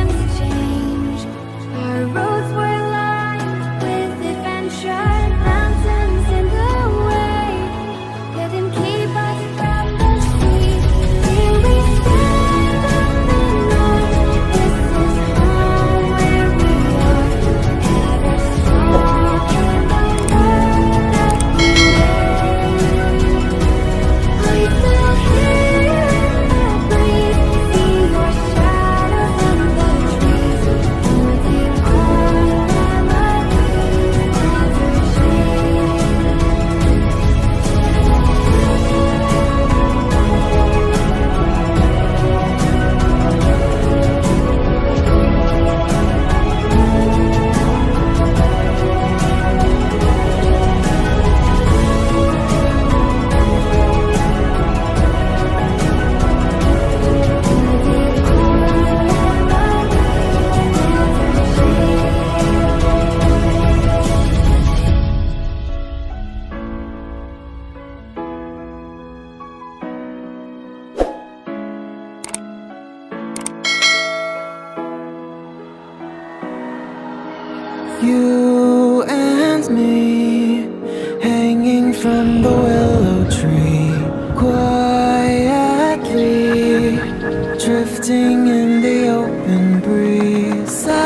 I'm changed. You and me Hanging from the willow tree Quietly Drifting in the open breeze.